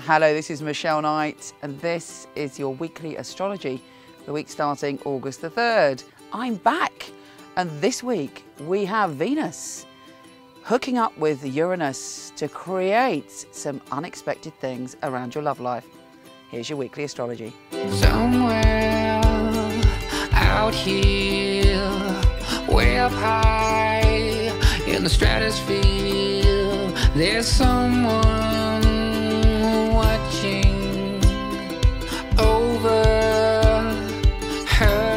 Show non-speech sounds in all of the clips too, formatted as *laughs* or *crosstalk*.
Hello, this is Michele Knight, and this is your weekly astrology, the week starting August the 3rd. I'm back, and this week we have Venus hooking up with Uranus to create some unexpected things around your love life. Here's your weekly astrology. Somewhere out here, way up high in the stratosphere, there's someone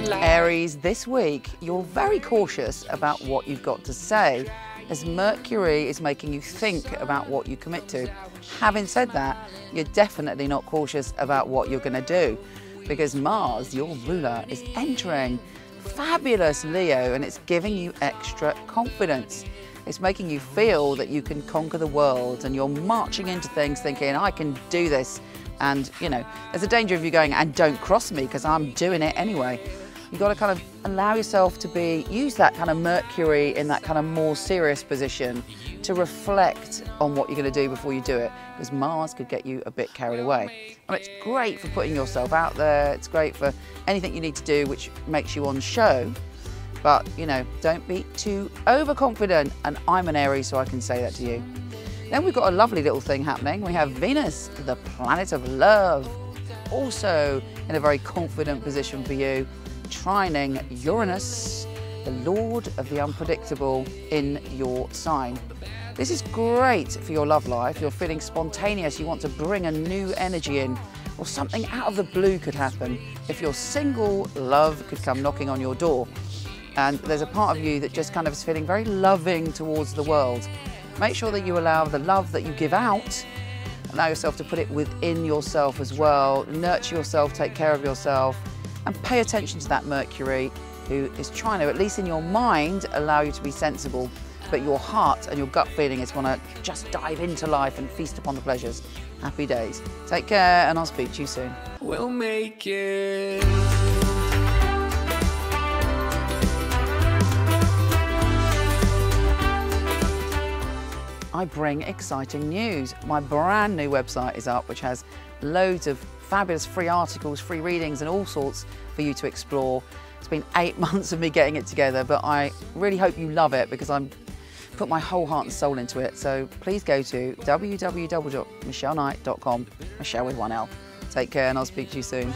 Aries, this week you're very cautious about what you've got to say as Mercury is making you think about what you commit to. Having said that, you're definitely not cautious about what you're going to do because Mars, your ruler, is entering fabulous Leo and it's giving you extra confidence. It's making you feel that you can conquer the world and you're marching into things thinking, I can do this. And, you know, there's a danger of you going, and don't cross me because I'm doing it anyway. You've got to kind of allow yourself to be, use that kind of Mercury in that kind of more serious position to reflect on what you're going to do before you do it. Because Mars could get you a bit carried away. And it's great for putting yourself out there. It's great for anything you need to do which makes you on show. But, you know, don't be too overconfident. And I'm an Aries, so I can say that to you. Then we've got a lovely little thing happening. We have Venus, the planet of love, also in a very confident position for you trining Uranus, the lord of the unpredictable, in your sign. This is great for your love life. You're feeling spontaneous, you want to bring a new energy in, or something out of the blue could happen. If you're single, love could come knocking on your door. And there's a part of you that just kind of is feeling very loving towards the world. Make sure that you allow the love that you give out allow yourself to put it within yourself as well. Nurture yourself, take care of yourself, and pay attention to that Mercury who is trying to, at least in your mind, allow you to be sensible, but your heart and your gut feeling is want to just dive into life and feast upon the pleasures. Happy days. Take care, and I'll speak to you soon. We'll make it. I bring exciting news. My brand new website is up, which has loads of fabulous free articles, free readings, and all sorts for you to explore. It's been eight *laughs* months of me getting it together, but I really hope you love it because I'm put my whole heart and soul into it. So please go to www.micheleknight.com, Michele with one L. Take care and I'll speak to you soon.